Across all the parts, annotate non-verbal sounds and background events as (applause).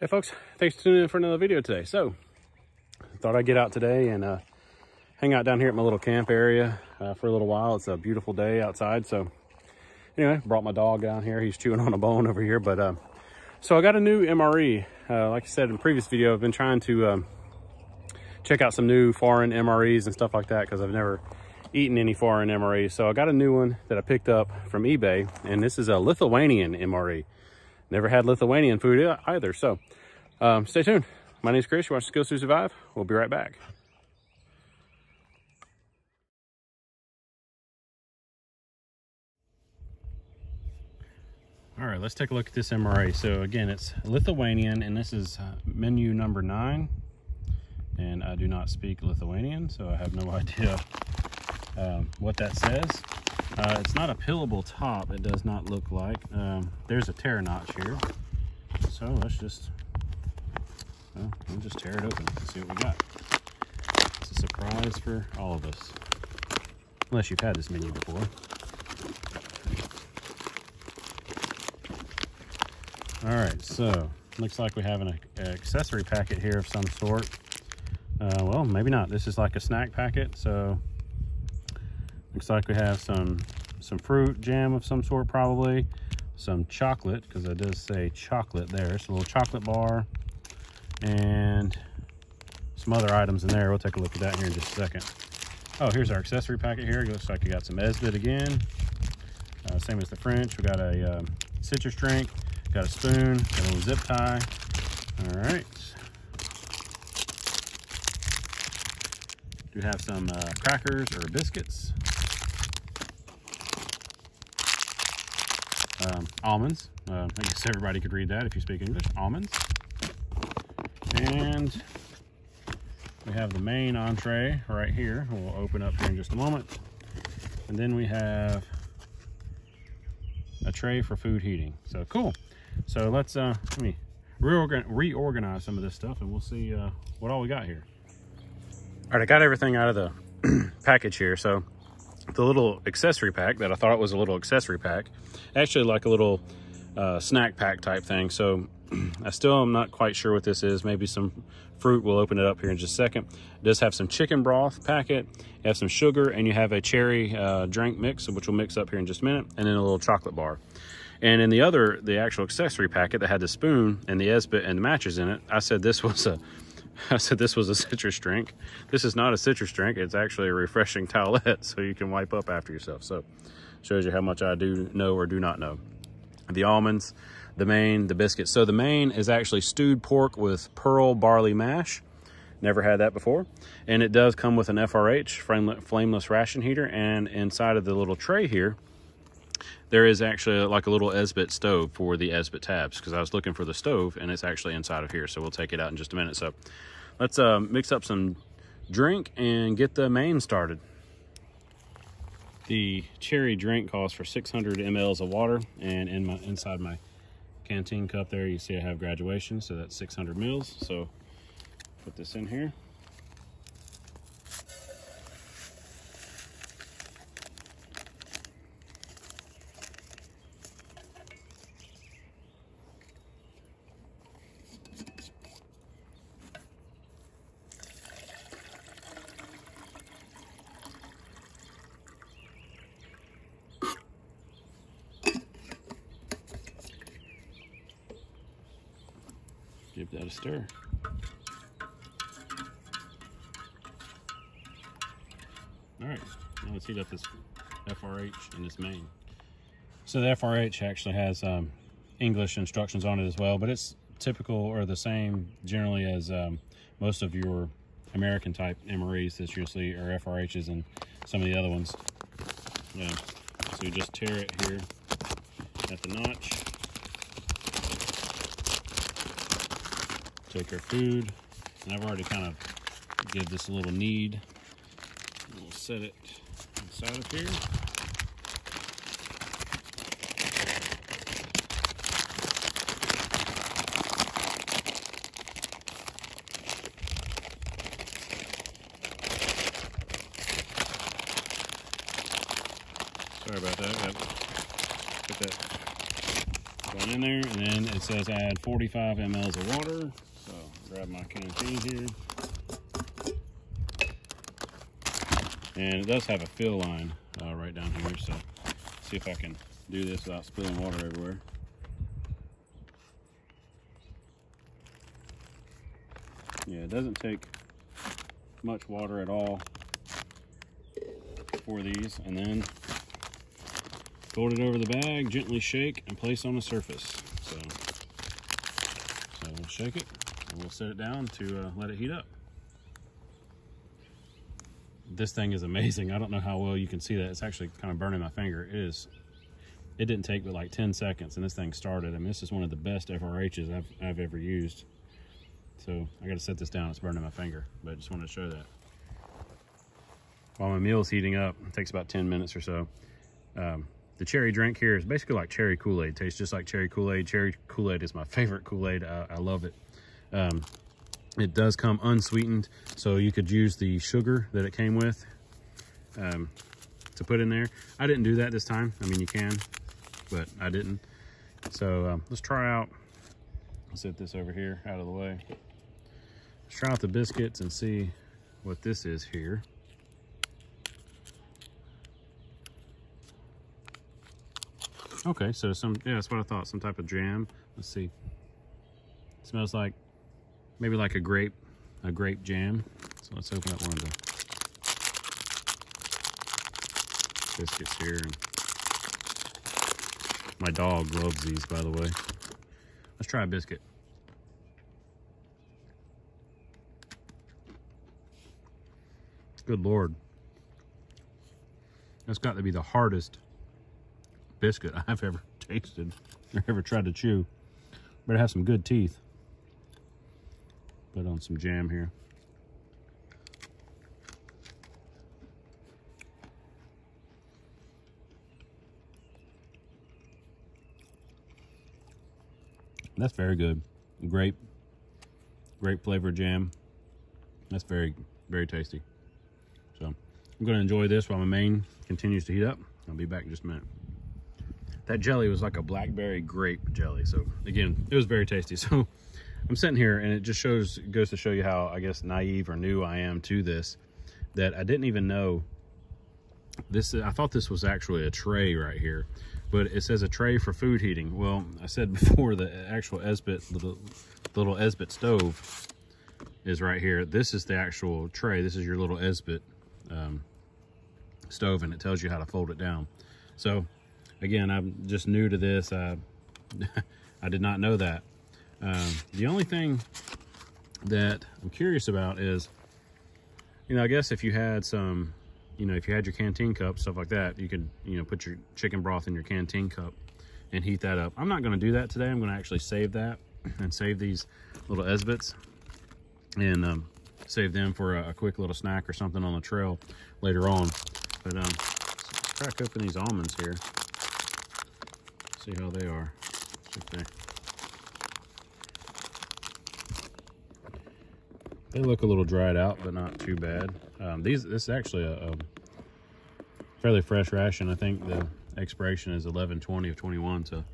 Hey folks, thanks for tuning in for another video today. So, thought I'd get out today and uh, hang out down here at my little camp area uh, for a little while. It's a beautiful day outside. So anyway, brought my dog down here. He's chewing on a bone over here. But uh, so I got a new MRE. Uh, like I said in previous video, I've been trying to um, check out some new foreign MREs and stuff like that because I've never eaten any foreign MREs. So I got a new one that I picked up from eBay and this is a Lithuanian MRE. Never had Lithuanian food either. So um, stay tuned. My name is Chris. You watch Skills to Survive. We'll be right back. All right, let's take a look at this MRE. So again, it's Lithuanian, and this is uh, menu number nine. And I do not speak Lithuanian, so I have no (laughs) idea um, what that says. Uh, it's not a pillable top, it does not look like. Um, there's a tear notch here. So let's just, well, we'll just tear it open and see what we got. It's a surprise for all of us. Unless you've had this menu before. All right, so looks like we have an, an accessory packet here of some sort. Uh, well, maybe not. This is like a snack packet, so Looks like we have some some fruit jam of some sort probably. Some chocolate, because it does say chocolate there. It's a little chocolate bar and some other items in there. We'll take a look at that here in just a second. Oh, here's our accessory packet here. It looks like we got some Esbit again. Uh, same as the French. We got a um, citrus drink, got a spoon, got a little zip tie. All right. Do have some uh, crackers or biscuits. Um, almonds. Uh, I guess everybody could read that if you speak English. Almonds. And we have the main entree right here. We'll open up here in just a moment. And then we have a tray for food heating. So cool. So let's uh, let me reorgan reorganize some of this stuff and we'll see uh, what all we got here. All right, I got everything out of the (clears throat) package here. So the little accessory pack that I thought was a little accessory pack, actually like a little uh, snack pack type thing. So (clears throat) I still am not quite sure what this is. Maybe some fruit. We'll open it up here in just a second. It does have some chicken broth packet. You have some sugar and you have a cherry uh, drink mix, which we'll mix up here in just a minute, and then a little chocolate bar. And in the other, the actual accessory packet that had the spoon and the Esbit and the matches in it, I said this (laughs) was a (laughs) I said this was a citrus drink. This is not a citrus drink. It's actually a refreshing (laughs) towelette so you can wipe up after yourself. So shows you how much I do know or do not know. The almonds, the main, the biscuits. So the main is actually stewed pork with pearl barley mash. Never had that before. And it does come with an FRH, flameless ration heater. And inside of the little tray here, there is actually like a little Esbit stove for the Esbit tabs because I was looking for the stove and it's actually inside of here. So we'll take it out in just a minute. So let's uh, mix up some drink and get the main started. The cherry drink calls for 600 mLs of water and in my inside my canteen cup there you see I have graduation so that's 600 mils. So put this in here. Give that a stir. All right, now let's heat up this FRH and this main. So the FRH actually has um, English instructions on it as well, but it's typical or the same generally as um, most of your American type MREs that you see or FRHs and some of the other ones. Yeah, so you just tear it here at the notch. Take our food. And I've already kind of give this a little knead. We'll set it inside of here. Sorry about that. Put that Going in there, and then it says add 45 mLs of water. Grab my canteen here. And it does have a fill line uh, right down here, so see if I can do this without spilling water everywhere. Yeah, it doesn't take much water at all for these. And then fold it over the bag, gently shake, and place on the surface. So, so we'll shake it, we'll set it down to uh, let it heat up. This thing is amazing. I don't know how well you can see that. It's actually kind of burning my finger. It is. It didn't take but like 10 seconds, and this thing started. I mean, this is one of the best FRHs I've, I've ever used. So I got to set this down. It's burning my finger, but I just wanted to show that. While my meal is heating up, it takes about 10 minutes or so. Um, the cherry drink here is basically like cherry Kool-Aid. Tastes just like cherry Kool-Aid. Cherry Kool-Aid is my favorite Kool-Aid. I, I, love it. Um, it does come unsweetened, so you could use the sugar that it came with um, to put in there. I didn't do that this time. I mean, you can, but I didn't. So um, let's try out, I'll set this over here out of the way. Let's try out the biscuits and see what this is here. Okay, so some, yeah, that's what I thought, some type of jam. Let's see. It smells like, maybe like a grape, a grape jam. So let's open up one of the biscuits here. My dog loves these, by the way. Let's try a biscuit. Good Lord. That's got to be the hardest biscuit (laughs) I've ever tasted or ever tried to chew. But it has some good teeth. Put on some jam here. That's very good. Grape, grape flavor jam. That's very, very tasty. So I'm to enjoy this while my main continues to heat up. I'll be back in just a minute that jelly was like a blackberry grape jelly. So again, it was very tasty. (laughs) So I'm sitting here and it just shows, goes to show you how, I guess, naive or new I am to this, that I didn't even know this, I thought this was actually a tray right here, but it says a tray for food heating. Well, I said (laughs) before the actual Esbit, little, little Esbit stove is right here. This is the actual tray. This is your little Esbit um, stove and it tells you how to fold it down. So again, I'm just new to this. I, (laughs) I did not know that. Um, the only thing that I'm curious about is, you know, I guess if you had some, you know, if you had your canteen cup, stuff like that, you could, you know, put your chicken broth in your canteen cup and heat that up. I'm not going to do that today. I'm going to actually save that and save these little Esbits and um, save them for a, a, quick little snack or something on the trail later on. But um, let's crack open these almonds here see how they are. They look a little dried out, but not too bad. Um, these this is actually a, a, fairly fresh ration. I think the expiration is 11-20 of 21. So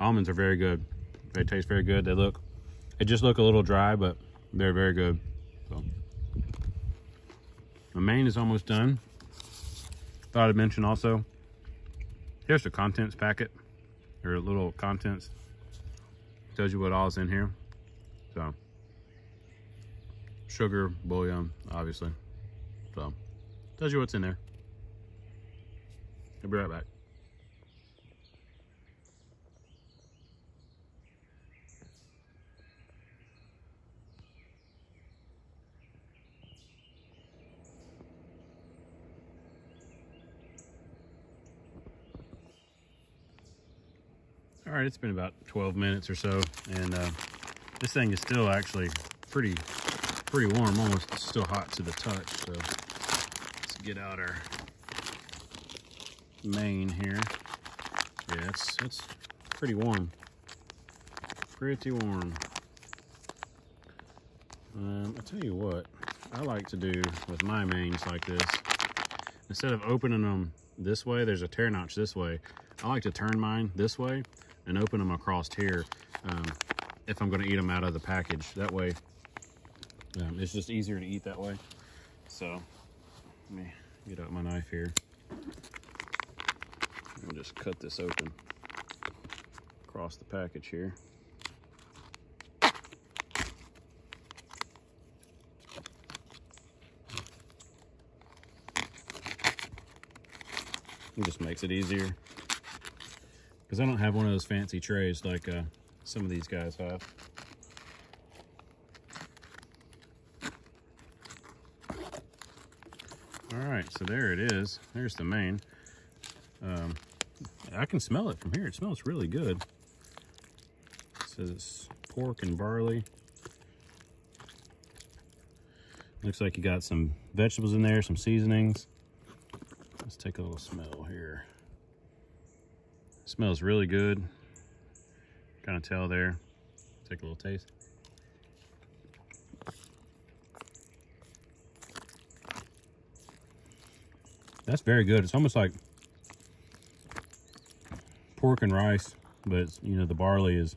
almonds are very good. They taste very good. They look, they just look a little dry, but they're very good. So the main is almost done. Thought I'd mention also, here's the contents packet, or little contents. Tells you what all is in here. So, sugar, bouillon, obviously. So, tells you what's in there. I'll be right back. All right, it's been about 12 minutes or so, and uh, this thing is still actually pretty, pretty warm, almost still hot to the touch. So let's get out our main here. Yeah, it's it's pretty warm, pretty warm. Um, I tell you what, I like to do with my mains like this. Instead of opening them this way. There's a tear notch this way. I like to turn mine this way and open them across here um, if I'm going to eat them out of the package. That way, um, it's just easier to eat that way. So, let me get out my knife here. I'll just cut this open across the package here. It just makes it easier. Because I don't have one of those fancy trays like uh, some of these guys have. All right, so there it is. There's the main. Um, I can smell it from here. It smells really good. It says pork and barley. Looks like you got some vegetables in there, some seasonings. Let's take a little smell here. Smells really good. Kind of tell there. Take a little taste. That's very good. It's almost like pork and rice, but you know, the barley is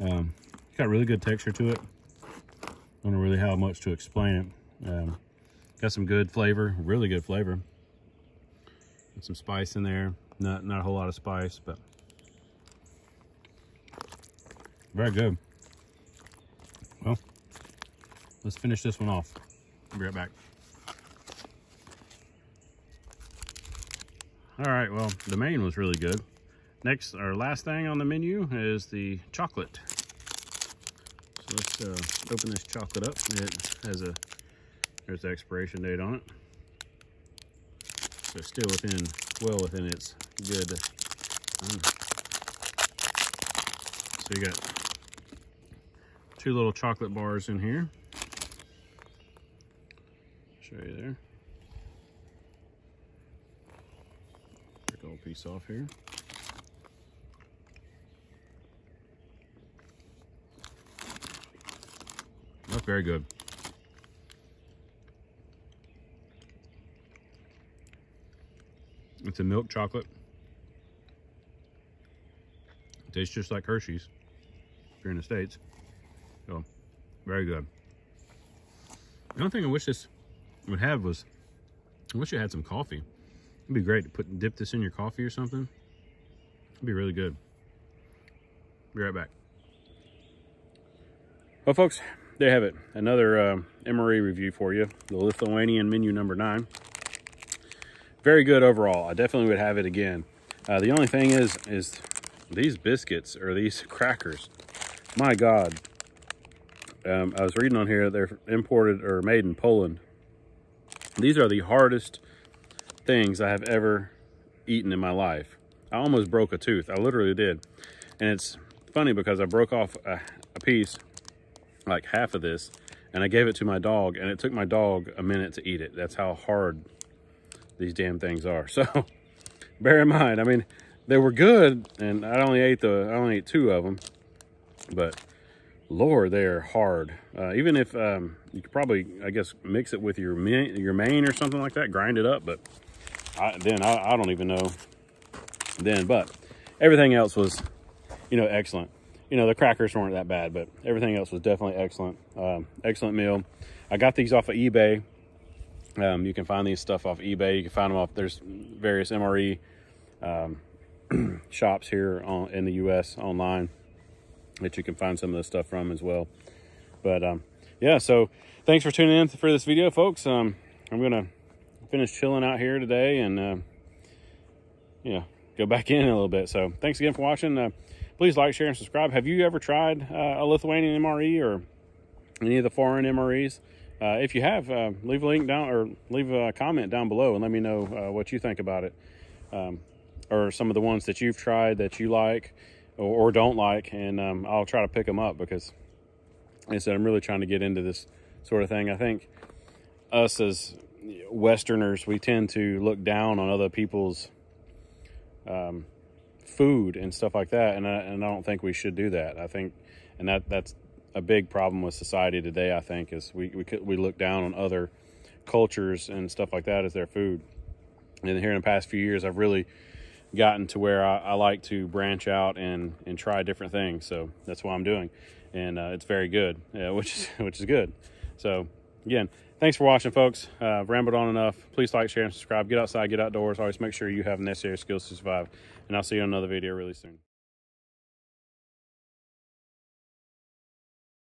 um, got really good texture to it. I don't really have much to explain it. Um, got some good flavor, really good flavor some spice in there. Not, not a whole lot of spice, but very good. Well, let's finish this one off. I'll be right back. All right, well, the main was really good. Next, our last thing on the menu is the chocolate. So let's uh, open this chocolate up. It has a, there's the expiration date on it. So still within, well within its good. Um, so you got two little chocolate bars in here. Show you there. Take a little piece off here. That's very good. It's a milk chocolate. Tastes just like Hershey's if you're in the States. So, very good. The only thing I wish this would have was, I wish it had some coffee. It'd be great to put dip this in your coffee or something. It'd be really good. Be right back. Well, folks, there you have it. Another uh, MRE review for you. The Lithuanian menu number nine very good overall. I definitely would have it again. Uh, the only thing is, is these biscuits or these (laughs) crackers, my God. Um, I was reading on here, they're imported or made in Poland. These are the hardest things I have ever eaten in my life. I almost broke a tooth. I literally did. And it's funny because I broke off a, a piece, like half of this, and I gave it to my dog, and it took my dog a minute to eat it. That's how hard these damn things are. (laughs) So bear in mind, I mean, they were good and I only ate the, I only ate two of them, but Lord, they're hard. Uh, even if um, you could probably, I guess, mix it with your main, your main or something like that, grind it up. But I, then I, I don't even know then. But everything else was, you know, excellent. You know, the crackers weren't that bad, but everything else was definitely excellent. Um, excellent meal. I got these off of eBay. Um, you can find these stuff off eBay. You can find them off, there's various MRE um, (clears throat) shops here on, in the U.S. online that you can find some of this stuff from as well. But um, yeah, so thanks for tuning in for this video, folks. Um, I'm going to finish chilling out here today and, uh, yeah, go back in a little bit. So thanks again for watching. Uh, please like, share, and subscribe. Have you ever tried uh, a Lithuanian MRE or any of the foreign MREs? Uh, if you have, uh, leave a link down or leave a comment down below and let me know uh, what you think about it. Um, or some of the ones that you've tried that you like or, or don't like. And um, I'll try to pick them up because, like I said, I'm really trying to get into this sort of thing. I think us as Westerners, we tend to look down on other people's um, food and stuff like that. And I, and I don't think we should do that. I think, and that that's a big problem with society today. I think is we we we look down on other cultures and stuff like that as their food. And here in the past few years, I've really gotten to where I, I like to branch out and, and try different things. So that's what I'm doing. And uh, it's very good, (laughs) uh, which, is, which is good. So again, thanks for watching, folks. Uh, I've rambled on enough. Please like, share, and subscribe. Get outside, get outdoors. Always make sure you have necessary skills to survive. And I'll see you on another video really soon.